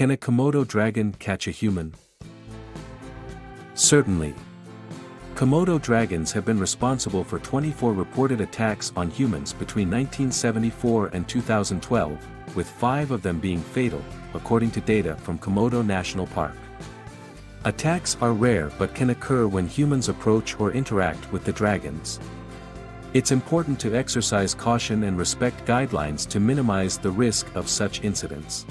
Can a Komodo dragon catch a human? Certainly. Komodo dragons have been responsible for 24 reported attacks on humans between 1974 and 2012, with five of them being fatal, according to data from Komodo National Park. Attacks are rare but can occur when humans approach or interact with the dragons. It's important to exercise caution and respect guidelines to minimize the risk of such incidents.